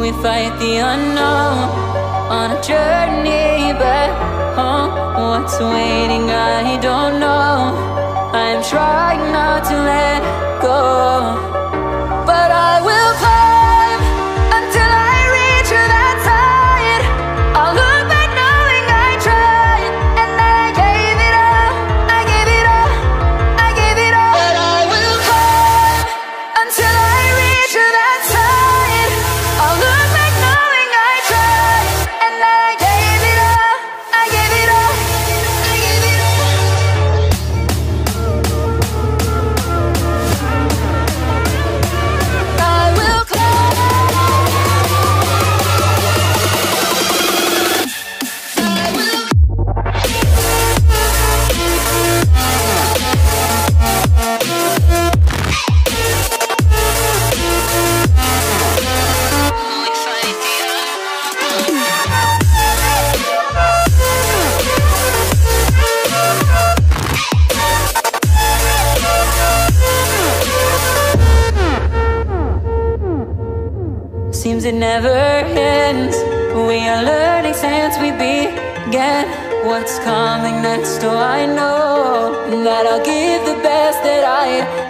We fight the unknown on a journey back home. Oh, what's waiting, I don't know. Seems it never ends. We are learning since we began. What's coming next? Oh, I know that I'll give the best that I.